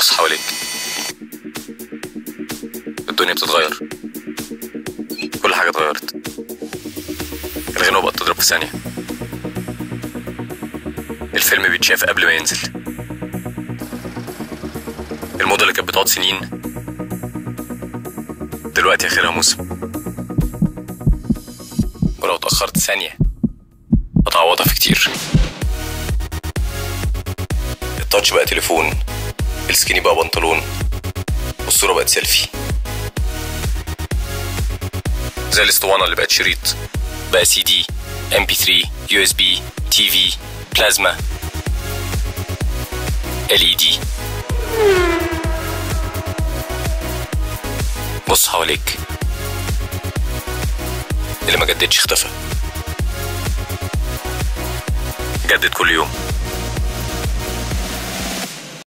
بص حواليك. الدنيا بتتغير. كل حاجة اتغيرت. الغنوة بقت تضرب في ثانية. الفيلم بيتشاف قبل ما ينزل. الموضة اللي كانت بتقعد سنين. دلوقتي آخرها موسم. ولو اتأخرت ثانية هتعوضها في كتير. ال touch بقى تليفون. ال skinny بقى بنطلون والصورة بقت سيلفي. زي الاسطوانة اللي بقت شريط بقى سي دي ام بي 3 يو اس بي تي في بلازما ال اي دي بص حواليك. اللي ما جددش اختفى. جدد كل يوم.